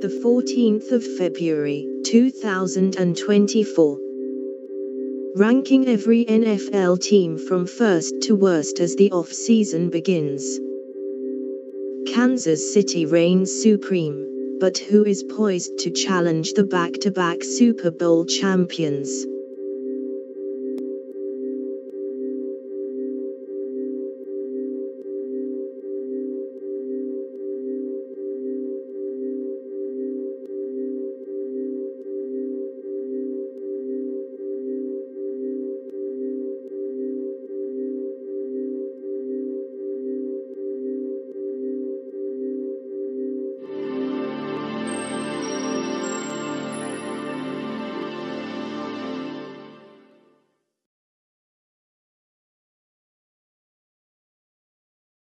the 14th of February, 2024. Ranking every NFL team from first to worst as the off-season begins. Kansas City reigns supreme, but who is poised to challenge the back-to-back Super Bowl champions?